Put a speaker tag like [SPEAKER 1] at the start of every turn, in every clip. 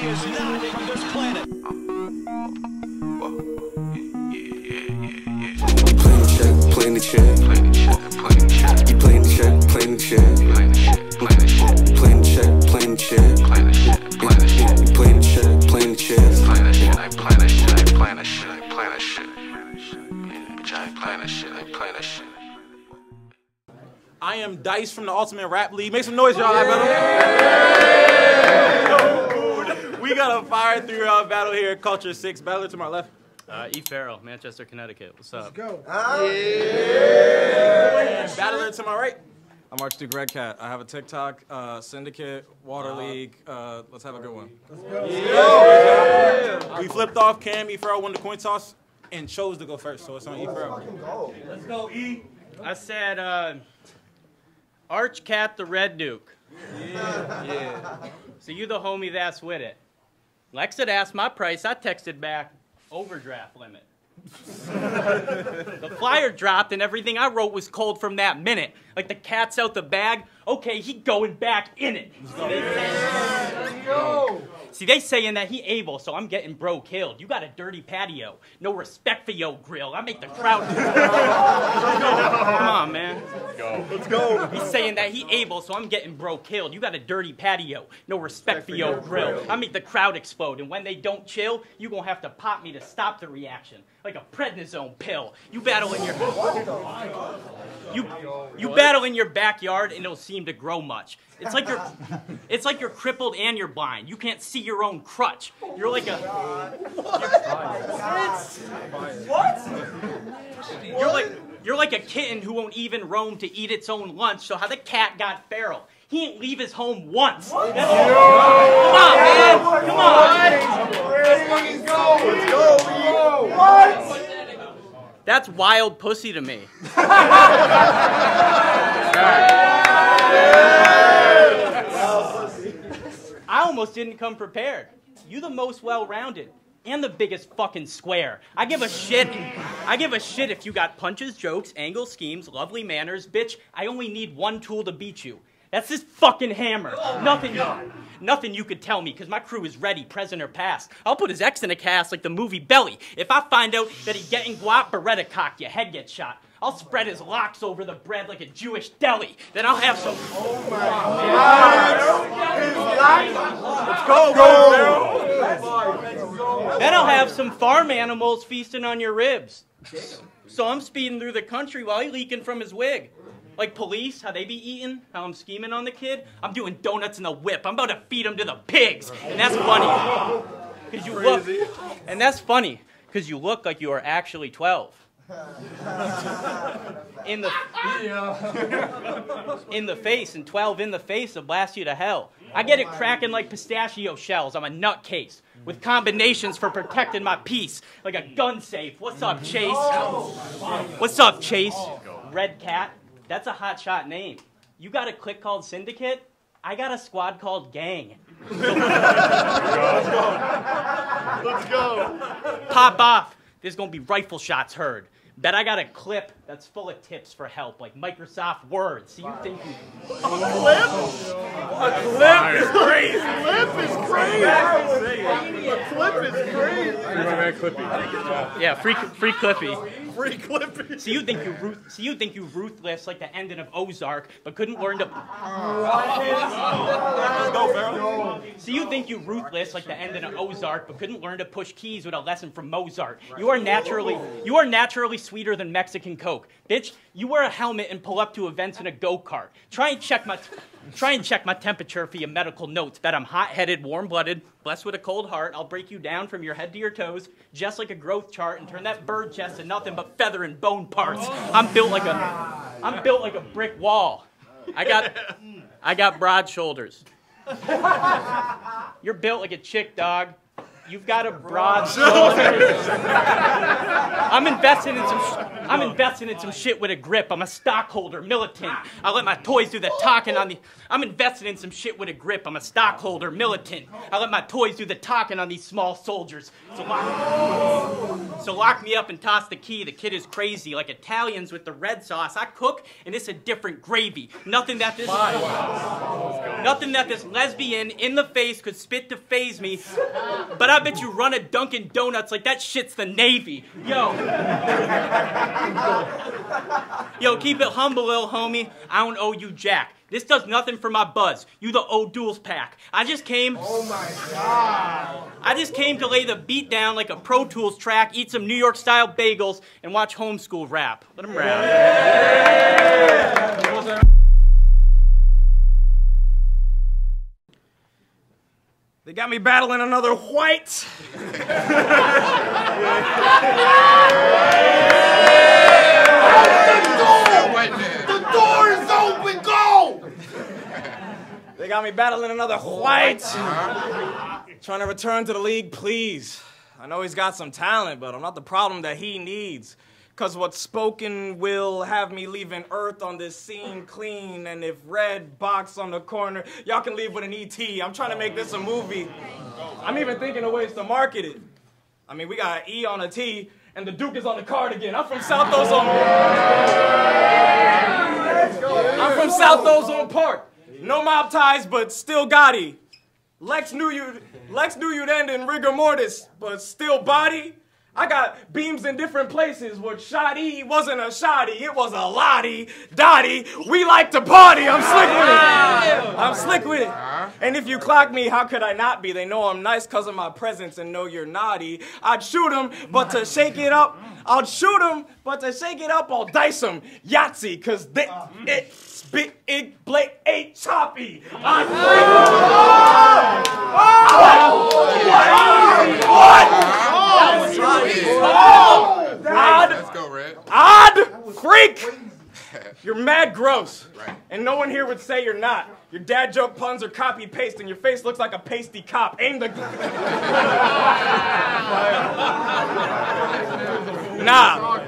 [SPEAKER 1] He is not from this planet.
[SPEAKER 2] Playing the check, playing the check. You playing the check, playing the check. Playing the check, playing the check. Yeah, You playing the check, playing the check.
[SPEAKER 3] I am Dice from the Ultimate Rap League. Make some noise, y'all. Rap battle. We got a fire three round battle here. Culture six. Battler to my left.
[SPEAKER 4] Uh, E. Farrell, Manchester, Connecticut. What's up?
[SPEAKER 3] And battler to my right.
[SPEAKER 5] I'm Archduke Redcat. I have a TikTok, uh, Syndicate, Water League. Uh, let's have a good one. Let's go. Yeah.
[SPEAKER 3] We flipped off Cam. E. Farrell won the coin toss and chose to go first, so it's on E. Farrell.
[SPEAKER 4] Let's go, E. I said, uh, Arch Cat the Red Duke. Yeah. Yeah. So you the homie that's with it. Lex had asked my price. I texted back, overdraft limit. the flyer dropped and everything I wrote was cold from that minute. Like the cat's out the bag. Okay, he going back in it. See, they saying that he able, so I'm getting bro killed. You got a dirty patio. No respect for yo grill. I make the crowd. Come on, man.
[SPEAKER 3] Let's go.
[SPEAKER 4] He's saying that he able, so I'm getting bro killed. You got a dirty patio. No respect for your grill. I make the crowd explode, and when they don't chill, you gonna have to pop me to stop the reaction. Like a prednisone pill. You battle in your you you battle in your backyard and it'll seem to grow much. It's like you're it's like you're crippled and you're blind. You can't see your own crutch. You're like a what? What? You're like you're like a kitten who won't even roam to eat its own lunch. So how the cat got feral? He didn't leave his home once. That's- Come on, man. Come on. Let's fucking go. Let's go. What? That's wild pussy to me. I almost didn't come prepared. You the most well-rounded and the biggest fucking square. I give a shit. I give a shit if you got punches, jokes, angles, schemes, lovely manners, bitch. I only need one tool to beat you. That's this fucking hammer. nothing, nothing you could tell me, cause my crew is ready, present or past. I'll put his ex in a cast like the movie Belly. If I find out that he getting guap, Beretta cock, your head gets shot. I'll spread his locks over the bread like a Jewish deli. Then I'll have some. Oh my God! Let's go, go! Then I'll have some farm animals feasting on your ribs. So I'm speeding through the country while he leaking from his wig. Like police, how they be eating, how I'm scheming on the kid. I'm doing donuts in the whip. I'm about to feed him to the pigs. And that's funny. Cause you look, and that's funny, because you look like you are actually 12. In the in the face and 12 in the face will blast you to hell. I get it cracking like pistachio shells. I'm a nutcase with combinations for protecting my peace, like a gun safe. What's up, Chase? What's up, Chase? Red Cat. That's a hot shot name. You got a clique called Syndicate? I got a squad called Gang.
[SPEAKER 3] Let's go.
[SPEAKER 4] Pop off. There's gonna be rifle shots heard. Bet I got a clip that's full of tips for help, like Microsoft Word. So you think you
[SPEAKER 3] A clip is crazy. Clip is crazy. A clip is crazy.
[SPEAKER 4] Yeah, free free Clippy.
[SPEAKER 3] Free clip.
[SPEAKER 4] So you think you ruth so you think you ruthless like the ending of Ozark, but couldn't learn to
[SPEAKER 3] go,
[SPEAKER 4] So you think you ruthless like the ending of Ozark, but couldn't learn to push keys with a lesson from Mozart. You are naturally you are naturally sweeter than Mexican Coke. Bitch, you wear a helmet and pull up to events in a go-kart. Try and check my try and check my temperature for your medical notes. Bet I'm hot-headed, warm-blooded, blessed with a cold heart. I'll break you down from your head to your toes, just like a growth chart, and turn that bird chest to nothing but feather and bone parts. Oh. I'm built like a ah. I'm built like a brick wall. I got I got broad shoulders. You're built like a chick, dog. You've got a broad shoulders. I'm investing in some. I'm investing in some shit with a grip. I'm a stockholder, militant. I let my toys do the talking on the. I'm investing in some shit with a grip. I'm a stockholder, militant. I let my toys do the talking on these small soldiers. So lock, so lock me up and toss the key. The kid is crazy, like Italians with the red sauce. I cook, and it's a different gravy. Nothing that this. Nothing that this lesbian in the face could spit to phase me. But I bet you run a Dunkin' Donuts like that shit's the Navy. Yo. Yo, keep it humble, little homie. I don't owe you jack. This does nothing for my buzz. You the old duels pack. I just came. Oh my god. I just came to lay the beat down like a Pro Tools track, eat some New York style bagels, and watch homeschool rap. Let him rap.
[SPEAKER 5] They got me battling another white.
[SPEAKER 6] The door is open. Go.
[SPEAKER 5] They got me battling another white. Trying to return to the league, please. I know he's got some talent, but I'm not the problem that he needs. Cause what's spoken will have me leaving Earth on this scene clean. And if Redbox on the corner, y'all can leave with an ET. I'm trying to make this a movie. I'm even thinking of ways to market it. I mean, we got an E on a T, and the Duke is on the card again. I'm from South Ozone. I'm from South Ozone Park. No mob ties, but still Gotti. Lex knew you. Lex knew you'd end in rigor mortis, but still body. I got beams in different places. What shoddy wasn't a shoddy, it was a lottie, dotty. We like to party. I'm slick with it. I'm slick with it. And if you clock me, how could I not be? They know I'm nice because of my presence and know you're naughty. I'd shoot shoot 'em, but to shake it up, I'll shoot 'em, but to shake it up, I'll dice dice 'em. Yahtzee, because they, it spit, it, blade, ain't choppy. I'm Odd,
[SPEAKER 6] Let's go, Red.
[SPEAKER 5] odd freak. You're mad gross.
[SPEAKER 6] Right.
[SPEAKER 5] And no one here would say you're not. Your dad joke puns are copy paste, and your face looks like a pasty cop. Aim the. nah.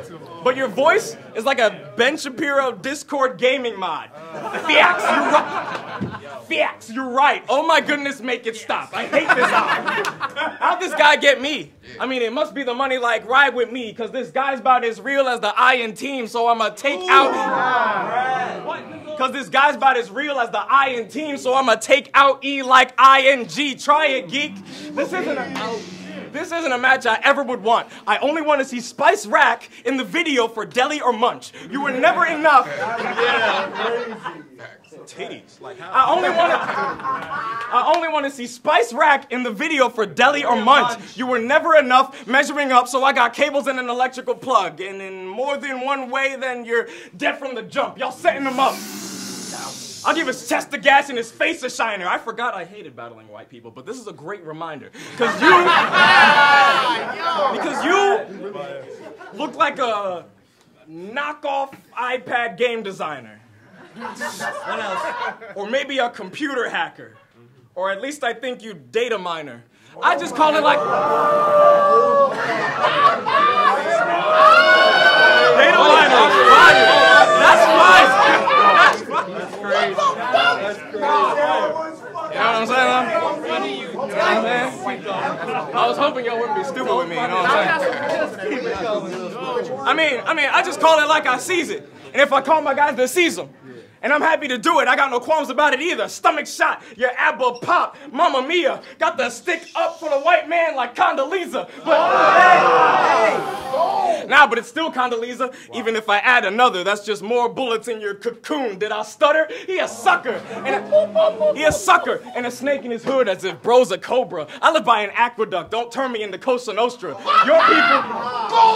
[SPEAKER 5] But your voice is like a Ben Shapiro Discord gaming mod. Fiax, you're right. You're right. Oh my goodness, make it stop. I hate this eye. How'd this guy get me? I mean, it must be the money like ride with me, because this guy's about as real as the I in team, so I'ma take out. Because this guy's about as real as the I in team, so I'ma take out E like ING. Try it, geek. This isn't a. This isn't a match I ever would want. I only want to see Spice Rack in the video for Deli or Munch. You were never enough. Titties. Like I only want to. I only want to see Spice Rack in the video for Deli or Munch. You were never enough measuring up, so I got cables and an electrical plug. And in more than one way, then you're dead from the jump. Y'all setting them up. I'll give his chest a gas and his face a shiner. I forgot I hated battling white people, but this is a great reminder. Because you. because you look like a knockoff iPad game designer. What else? Or maybe a computer hacker. Or at least I think you data miner. I just call it like. Data miner. That's fine. That's crazy. That's crazy. You know what I'm saying? You? I was hoping y'all wouldn't be stupid with me. You know what I'm saying? I mean, I mean, I just call it like I sees it. And if I call my guys, they seize them. And I'm happy to do it. I got no qualms about it either. Stomach shot, your abba pop, Mamma Mia. Got the stick up for the white man like Condoleezza. But ah. hey, Nah, but it's still Condoleezza. Even if I add another, that's just more bullets in your cocoon. Did I stutter? He a sucker. And a, he a sucker. And a snake in his hood as if bro's a cobra. I live by an aqueduct. Don't turn me into Cosa Nostra. Your people.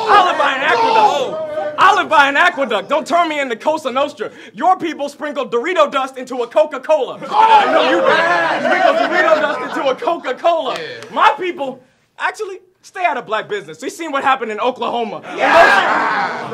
[SPEAKER 5] I live by an aqueduct. I live by an aqueduct. Don't turn me into Cosa Nostra. Your people sprinkle Dorito dust into a Coca-Cola. I know you did. Sprinkle Dorito dust into a Coca-Cola. My people, actually, stay out of black business. We seen what happened in Oklahoma. Yeah.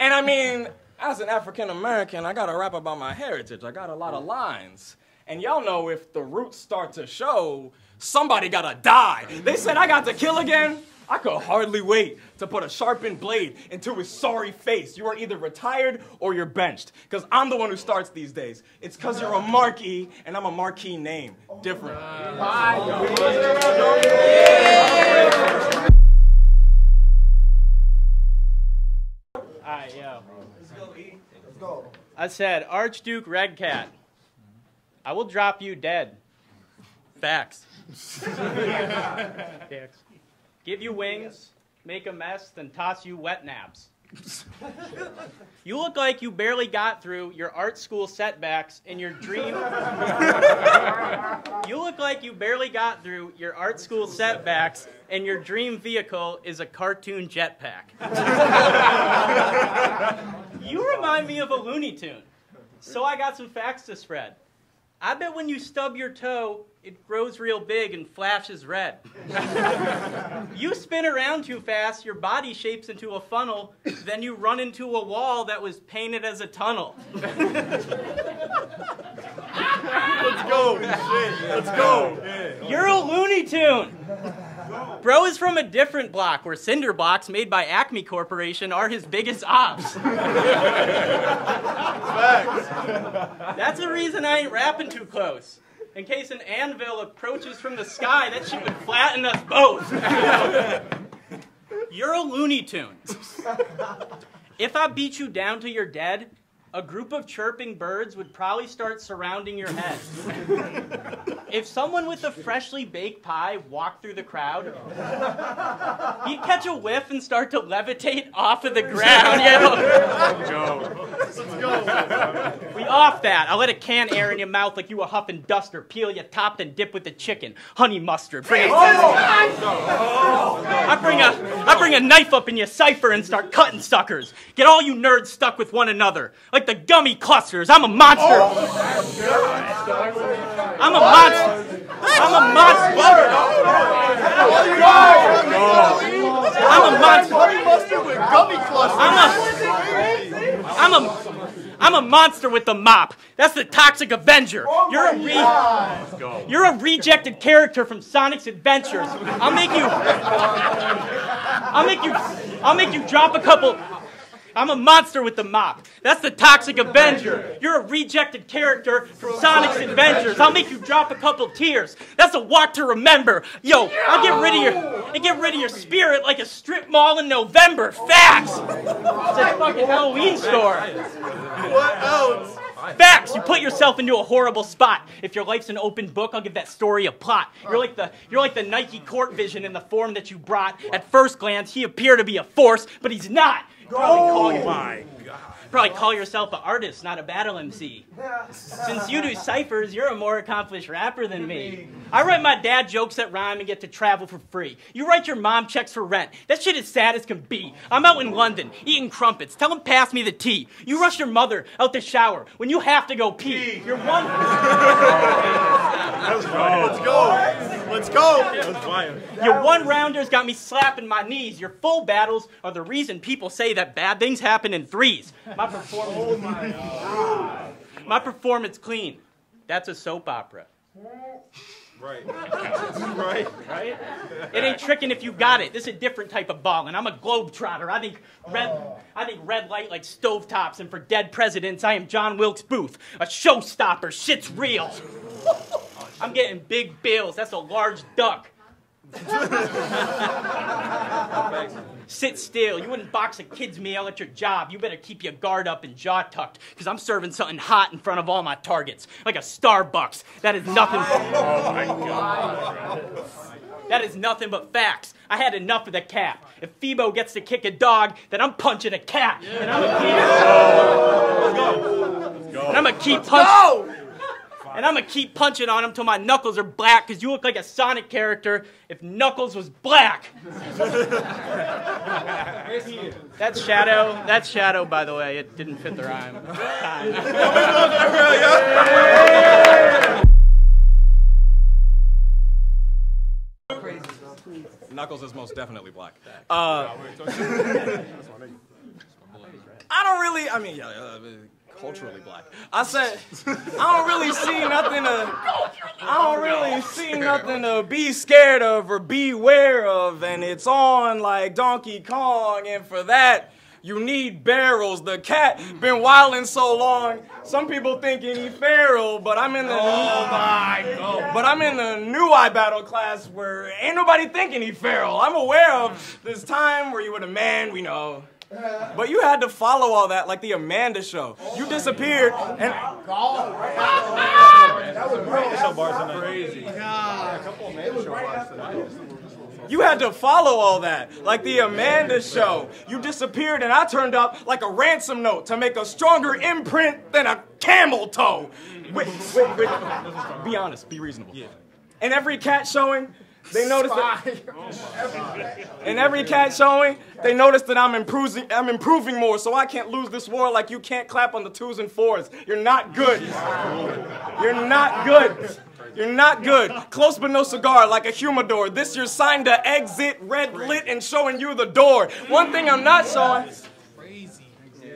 [SPEAKER 5] And I mean, as an African American, I gotta rap about my heritage. I got a lot of lines. And y'all know if the roots start to show, somebody gotta die. They said I got to kill again. I could hardly wait to put a sharpened blade into his sorry face. You are either retired or you're benched. Because I'm the one who starts these days. It's because you're a marquee, and I'm a marquee name. Different.
[SPEAKER 4] Alright, yo. I said, Archduke Redcat, I will drop you dead. Facts. Facts. Give you wings, make a mess, then toss you wet naps. You look like you barely got through your art school setbacks in your dream. you look like you barely got through your art school setbacks and your dream vehicle is a cartoon jetpack. you remind me of a Looney Tune. So I got some facts to spread. I bet when you stub your toe, it grows real big and flashes red. you spin around too fast, your body shapes into a funnel, then you run into a wall that was painted as a tunnel.
[SPEAKER 5] Let's go. Let's go.
[SPEAKER 4] You're a Looney Tune! Bro is from a different block where cinder blocks made by Acme Corporation are his biggest ops. Facts. That's the reason I ain't rapping too close. In case an anvil approaches from the sky, that shit would flatten us both. You're a Looney Tune. If I beat you down to your dead, a group of chirping birds would probably start surrounding your head. if someone with a freshly baked pie walked through the crowd, he'd catch a whiff and start to levitate off of the ground. Yo. We off that. I'll let a can air in your mouth like you a huff and duster. Peel your top, then dip with the chicken. Honey mustard. Bring it. I bring a I bring a knife up in your cipher and start cutting suckers. Get all you nerds stuck with one another. Like the gummy clusters. I'm a monster. I'm a monster. I'm a monster. I'm a monster. I'm a I'm a I'm a, I'm a monster with the mop. That's the Toxic Avenger. You're a re- You're a rejected character from Sonic's Adventures. I'll make you I'll make you I'll make you drop a couple I'm a monster with the mop. That's the Toxic Avenger. You're a rejected character from Sonic's Adventures. I'll make you drop a couple tears. That's a walk to remember. Yo, I'll get rid of your and get rid of your spirit like a strip mall in November. Facts. It's a fucking Halloween store.
[SPEAKER 5] What else?
[SPEAKER 4] Facts! You put yourself into a horrible spot. If your life's an open book, I'll give that story a plot. You're like the you're like the Nike court vision in the form that you brought. At first glance, he appeared to be a force, but he's not. Probably call oh. you,
[SPEAKER 3] My God.
[SPEAKER 4] probably call yourself an artist, not a battle MC. Since you do ciphers, you're a more accomplished rapper than me. I write my dad jokes that rhyme and get to travel for free. You write your mom checks for rent. That shit is sad as can be. I'm out in London, eating crumpets. Tell him pass me the tea. You rush your mother out the shower when you have to go pee. You're one.
[SPEAKER 5] Let's go. Let's
[SPEAKER 3] fire.
[SPEAKER 4] Your one rounders got me slapping my knees. Your full battles are the reason people say that bad things happen in threes. My performance. Oh my performance clean. That's a soap opera.
[SPEAKER 3] Right. right.
[SPEAKER 4] Right? It ain't tricking if you got it. This is a different type of ball, and I'm a globetrotter. I think red oh. I think red light like stovetops, and for dead presidents, I am John Wilkes Booth. A showstopper. Shit's real. I'm getting big bills. That's a large duck. Sit still. You wouldn't box a kid's meal at your job. You better keep your guard up and jaw tucked, because I'm serving something hot in front of all my targets. Like a Starbucks. That is nothing. Oh my god. That is nothing but facts. I had enough of the cap. If Phoebo gets to kick a dog, then I'm punching a cat. And I'm gonna keep, and I'm gonna keep punching. And I'm gonna keep punching on him till my knuckles are black, because you look like a Sonic character if Knuckles was black. That's Shadow. That's Shadow, by the way. It didn't fit the rhyme.
[SPEAKER 3] Knuckles is most definitely black. Uh, I don't really. I mean, yeah, uh, culturally black. I said I don't really see nothing. To, I don't really see
[SPEAKER 5] nothing to be scared of or beware of, and it's on like Donkey Kong, and for that, you need barrels. The cat been wildin' so long. Some people thinking he feral, but I'm in the oh my God. but I'm in the new iBattle class where ain't nobody thinking he feral. I'm aware of this time where you were the man we know. But you had to follow all that like the Amanda show. You disappeared and You had to follow all that, like the Amanda show. You disappeared and I turned up like a ransom note to make a stronger imprint than a camel toe. Wait, wait, wait. Be honest, be reasonable. Yeah. In every cat showing, they notice that. In every cat showing, they notice that I'm improving. I'm improving more, so I can't lose this war like you can't clap on the twos and fours. You're not good. You're not good. You're not good. Close but no cigar, like a humidor. This your sign to exit, red lit, and showing you the door. One thing I'm not showing.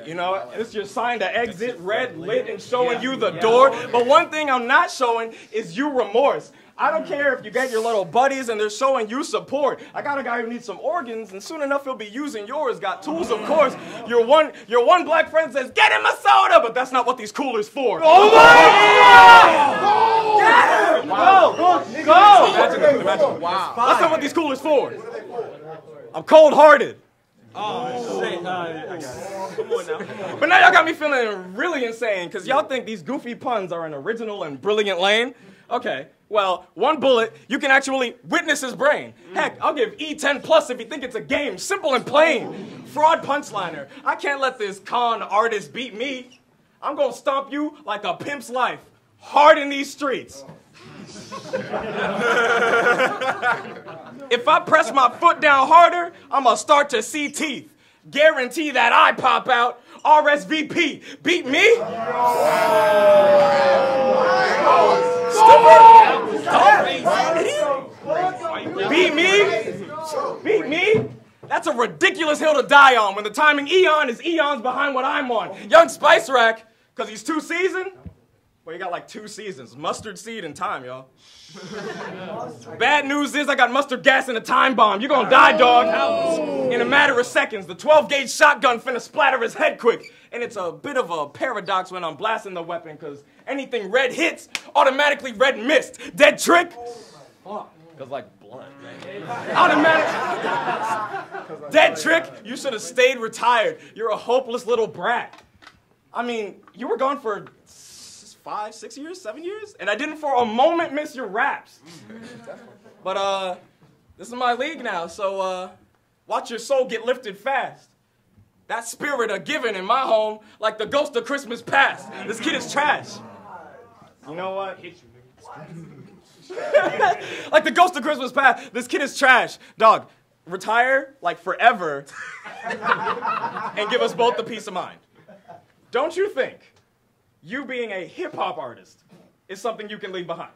[SPEAKER 5] You know, this your sign to exit, red lit, and showing you the door. But one thing I'm not showing is you remorse. I don't care if you get your little buddies and they're showing you support. I got a guy who needs some organs, and soon enough he'll be using yours. Got tools, of course. Your one, your one black friend says, "Get him a soda," but that's not what these coolers for. Oh my God! Get him! Go, go, go! Imagine, imagine. Wow. That's not what these coolers for. I'm cold-hearted.
[SPEAKER 3] Oh, shit. Nah, I got it. Come on now.
[SPEAKER 5] But now y'all got me feeling really insane because y'all think these goofy puns are an original and brilliant lane. Okay, well, one bullet, you can actually witness his brain. Mm. Heck, I'll give E10 plus if you think it's a game. Simple and plain. Fraud punchliner. I can't let this con artist beat me. I'm gonna stomp you like a pimp's life. Hard in these streets. if I press my foot down harder, I'm gonna start to see teeth. Guarantee that I pop out. RSVP. Beat me? Stupid. Beat me? Beat me? That's a ridiculous hill to die on when the timing eon is eons behind what I'm on. Young Spice Rack, because he's two seasoned? Well, you got like two seasons. Mustard seed and time, y'all. Bad news is I got mustard gas and a time bomb. You're gonna die, dog. In a matter of seconds, the 12 gauge shotgun finna splatter his head quick. And it's a bit of a paradox when I'm blasting the weapon, because anything red hits, automatically red missed. Dead trick? Because like blood, Automatic. Dead trick? You should have stayed retired. You're a hopeless little brat. I mean, you were gone for five, six years, seven years, and I didn't for a moment miss your raps. But uh, this is my league now, so uh, watch your soul get lifted fast. That spirit of giving in my home, like the ghost of Christmas past. This kid is trash. You know what? like the ghost of Christmas past. This kid is trash. Dog, retire like forever and give us both the peace of mind. Don't you think you being a hip hop artist is something you can leave behind?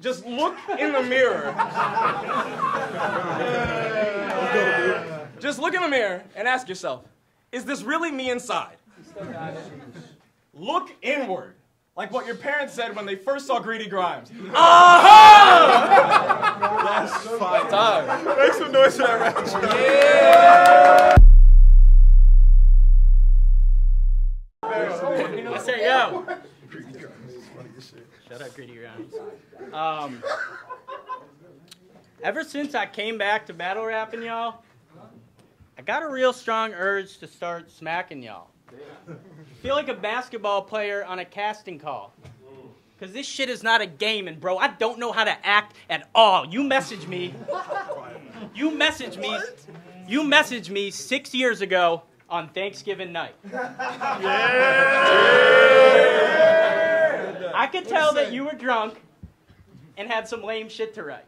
[SPEAKER 5] Just look in the mirror. Just look in the mirror and ask yourself, is this really me inside? Look inward. Like what your parents said when they first saw Greedy Grimes. Aha! That's fine. Time.
[SPEAKER 3] Make some noise for that rap.
[SPEAKER 4] I say, yo. Shut up, Greedy Rounds. Um, ever since I came back to battle rapping, y'all, I got a real strong urge to start smacking y'all. Feel like a basketball player on a casting call. Because this shit is not a game, and bro, I don't know how to act at all. You message me. You message me. You messaged me six years ago on Thanksgiving night. I could tell that you were drunk and had some lame shit to write.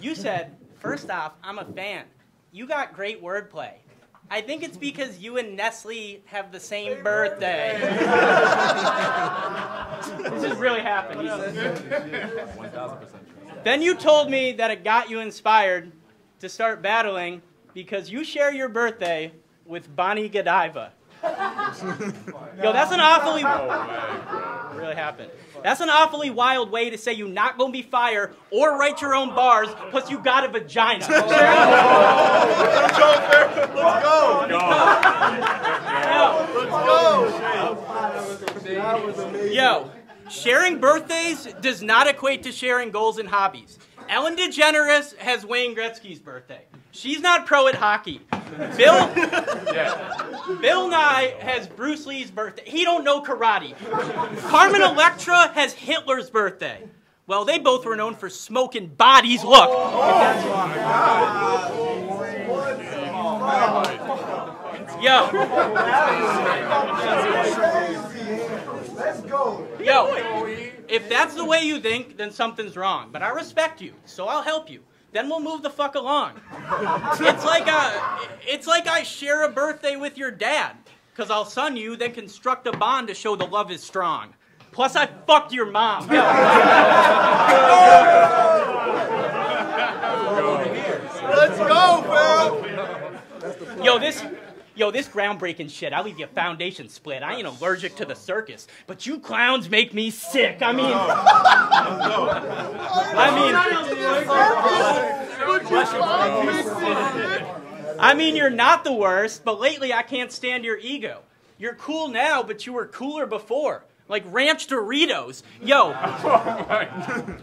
[SPEAKER 4] You said, first off, I'm a fan. You got great wordplay. I think it's because you and Nestle have the same birthday. this is really happening. Then you told me that it got you inspired to start battling because you share your birthday with Bonnie Godiva. Yo, that's an awfully really happened. That's an awfully wild way to say you're not gonna be fired or write your own bars, plus you got a vagina. Little Joker, let's go. Let's go. Yo, sharing birthdays does not equate to sharing goals and hobbies. Ellen DeGeneres has Wayne Gretzky's birthday. She's not pro at hockey. Bill, yeah. Bill Nye has Bruce Lee's birthday. He don't know karate. Carmen Electra has Hitler's birthday. Well, they both were known for smoking bodies. Look. Yo. Let's go. Yo, if that's the way you think, then something's wrong. But I respect you, so I'll help you. Then we'll move the fuck along. It's like a, it's like I share a birthday with your dad, cause I'll son you, then construct a bond to show the love is strong. Plus, I fucked your mom. Yo.
[SPEAKER 6] Let's go, Phil.
[SPEAKER 4] Yo, this, yo, this groundbreaking shit. I leave your foundation split. I ain't allergic to the circus, but you clowns make me sick. I mean, oh. I mean, I mean, you're not the worst, but lately I can't stand your ego. You're cool now, but you were cooler before. Like Ranch Doritos. Yo.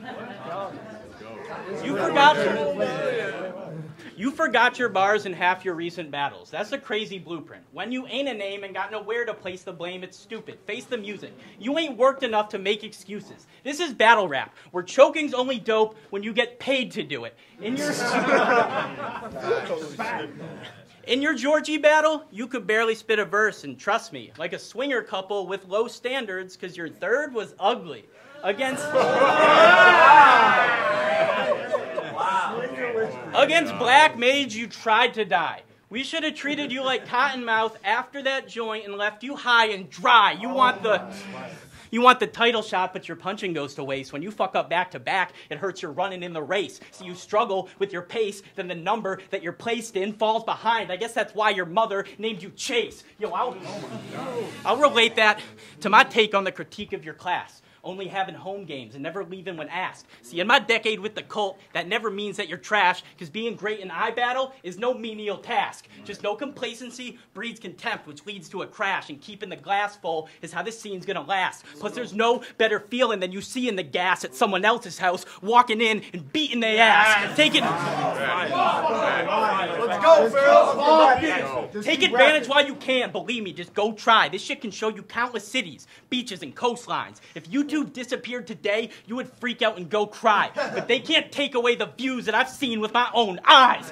[SPEAKER 4] You forgot You forgot your bars in half your recent battles. That's a crazy blueprint. When you ain't a name and got nowhere to place the blame, it's stupid. Face the music. You ain't worked enough to make excuses. This is battle rap, where choking's only dope when you get paid to do it. In your In your Georgie battle, you could barely spit a verse, and trust me, like a swinger couple with low standards, because your third was ugly. Against. Against Black Mage, you tried to die. We should have treated you like Cottonmouth after that joint and left you high and dry. You want the. You want the title shot, but your punching goes to waste. When you fuck up back to back, it hurts your running in the race. So you struggle with your pace, then the number that you're placed in falls behind. I guess that's why your mother named you Chase. Yo, I'll, I'll relate that to my take on the critique of your class. Only having home games and never leaving when asked. See, in my decade with the cult, that never means that you're trash, because being great in iBattle is no menial task. Just no complacency breeds contempt, which leads to a crash, and keeping the glass full is how this scene's gonna last. Plus, there's no better feeling than you see in the gas at someone else's house, walking in and beating their ass. Take it.
[SPEAKER 6] Let's go, Phil.
[SPEAKER 4] Take advantage while you can. Believe me, just go try. This shit can show you countless cities, beaches, and coastlines. If you two disappeared today, you would freak out and go cry. But they can't take away the views that I've seen with my own eyes.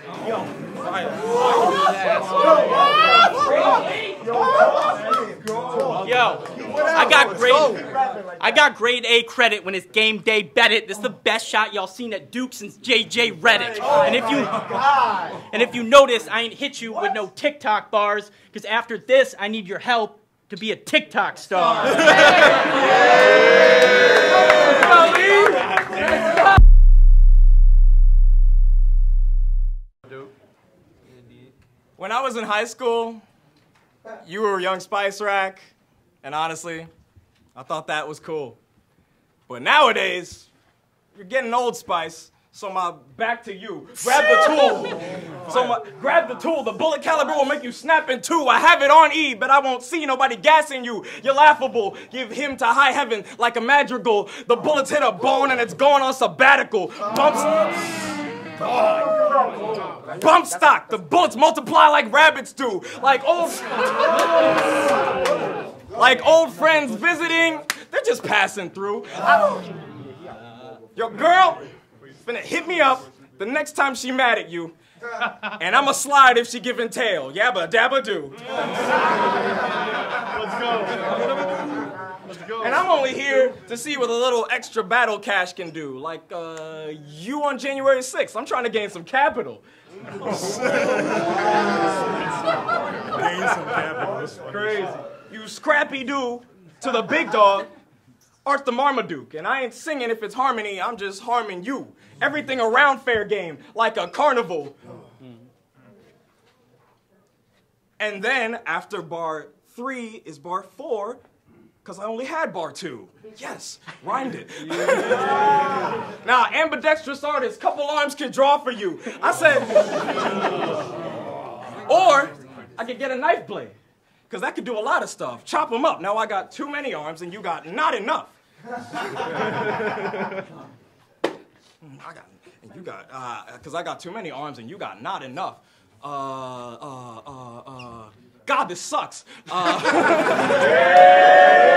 [SPEAKER 4] Yo, I got grade, I got grade A credit when it's game day. Bet it. This is the best shot y'all seen at Duke since JJ Redick. And if you, and if you notice, I ain't hit you with no TikTok bars. Because after this, I need your help to be a TikTok star.
[SPEAKER 5] When I was in high school, you were a Young Spice Rack, and honestly, I thought that was cool. But nowadays, you're getting Old Spice, so my back to you. Grab the tool. So my, grab the tool. The bullet caliber will make you snap in two. I have it on E, but I won't see nobody gassing you. You're laughable. Give him to high heaven like a madrigal. The bullets hit a bone and it's going on sabbatical. Bumps. Bump stock. The bullets multiply like rabbits do. Like old. like old friends visiting. They're just passing through. I- your girl finna hit me up the next time she mad at you. And I'ma slide if she giving tail. Yabba dabba do. Let's go. And I'm only here to see what a little extra battle cash can do. Like, uh, you on January 6th. I'm trying to gain some capital. Gain some capital. That's crazy. You scrappy do to the big dog, Art the Marmaduke. And I ain't singing if it's harmony, I'm just harming you. Everything around fair game, like a carnival. Mm. And then after bar three is bar four, Because I only had bar two. Yes, rhymed it. now, ambidextrous artist, couple arms can draw for you. I said, or I could get a knife blade. Because that could do a lot of stuff. Chop them up. Now I got too many arms and you got not enough. I got, and you got, because I got too many arms and you got not enough. Uh, uh, uh, uh, God, this sucks. Uh,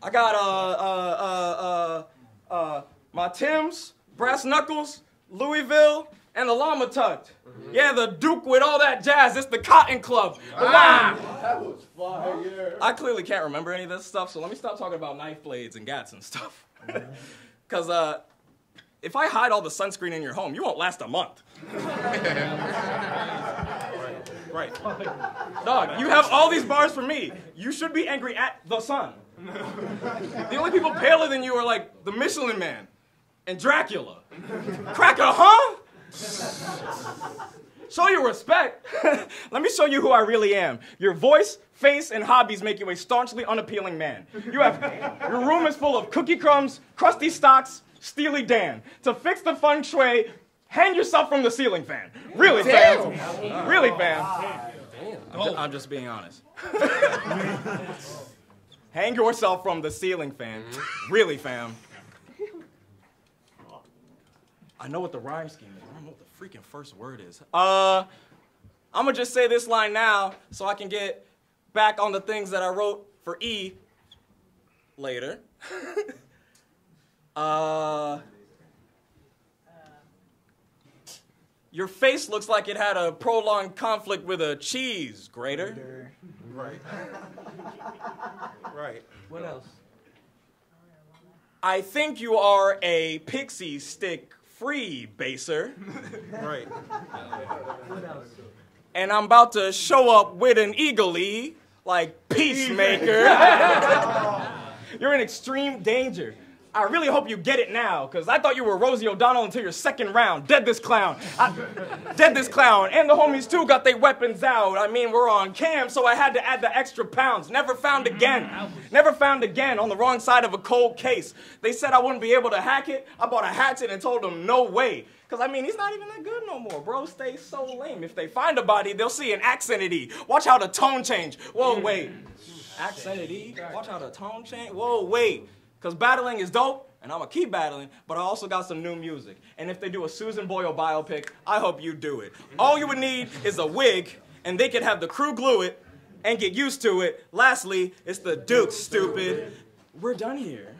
[SPEAKER 5] I got uh, uh, uh, uh, uh, my Tim's, Brass Knuckles, Louisville, and the Llama Tucked. Yeah, the Duke with all that jazz. It's the Cotton Club. The Llama.
[SPEAKER 6] That was fire.
[SPEAKER 5] I clearly can't remember any of this stuff, so let me stop talking about knife blades and gats and stuff. Because uh, if I hide all the sunscreen in your home, you won't last a month. right. Dog, you have all these bars for me. You should be angry at the sun. the only people paler than you are like the Michelin Man and Dracula. Cracker, huh? Show your respect. Let me show you who I really am. Your voice, face, and hobbies make you a staunchly unappealing man. You have your room is full of cookie crumbs, crusty stocks, Steely Dan. To fix the feng shui, hang yourself from the ceiling fan. Really, fam. Really, fam. I'm, ju- I'm just being honest. hang yourself from the ceiling fan. Mm-hmm. Really, fam. I know what the rhyme scheme is. I don't know what the freaking first word is. Uh, I'm gonna just say this line now so I can get back on the things that I wrote for E later. uh, your face looks like it had a prolonged conflict with a cheese grater.
[SPEAKER 3] Right. right.
[SPEAKER 4] What else?
[SPEAKER 5] I think you are a pixie stick free baser.
[SPEAKER 3] Right.
[SPEAKER 5] and I'm about to show up with an eagle-y, like Peacemaker. You're in extreme danger. I really hope you get it now, because I thought you were Rosie O'Donnell until your second round. Dead this clown. I, dead this clown. And the homies too got their weapons out. I mean, we're on cam, so I had to add the extra pounds. Never found mm-hmm. again. Never found again on the wrong side of a cold case. They said I wouldn't be able to hack it. I bought a hatchet and told them no way. Cause I mean, he's not even that good no more, bro. Stay so lame. If they find a body, they'll see an accented E. Mm. Watch how the tone change. Whoa, wait. Accented E? Watch how the tone change. Whoa, wait. Cause battling is dope, and I'ma keep battling, but I also got some new music. And if they do a Susan Boyle biopic, I hope you do it. All you would need is a wig, and they could have the crew glue it and get used to it. Lastly, it's the Duke, stupid. We're done here.